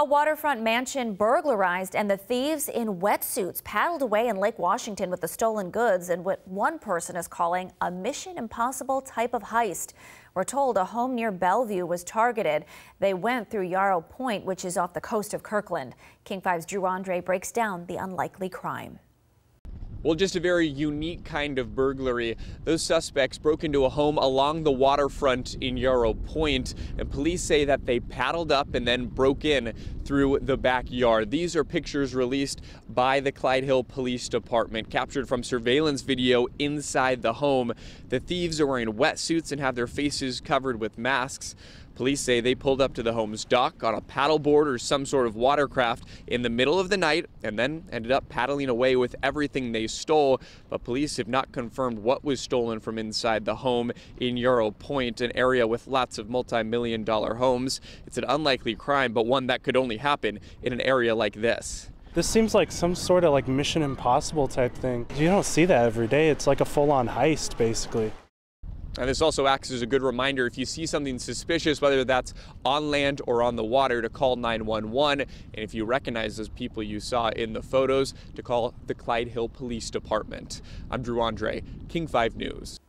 A waterfront mansion burglarized and the thieves in wetsuits paddled away in Lake Washington with the stolen goods and what one person is calling a Mission Impossible type of heist. We're told a home near Bellevue was targeted. They went through Yarrow Point, which is off the coast of Kirkland. King 5's Drew Andre breaks down the unlikely crime. Well, just a very unique kind of burglary. Those suspects broke into a home along the waterfront in Yarrow Point, and police say that they paddled up and then broke in through the backyard. These are pictures released by the Clyde Hill Police Department, captured from surveillance video inside the home. The thieves are wearing wetsuits and have their faces covered with masks. Police say they pulled up to the home's dock on a paddleboard or some sort of watercraft in the middle of the night and then ended up paddling away with everything they stole. But police have not confirmed what was stolen from inside the home in Yarrow Point, an area with lots of multi million dollar homes. It's an unlikely crime, but one that could only happen in an area like this. This seems like some sort of like Mission Impossible type thing. You don't see that every day. It's like a full on heist, basically. And this also acts as a good reminder if you see something suspicious, whether that's on land or on the water, to call 911. And if you recognize those people you saw in the photos, to call the Clyde Hill Police Department. I'm Drew Andre, King 5 News.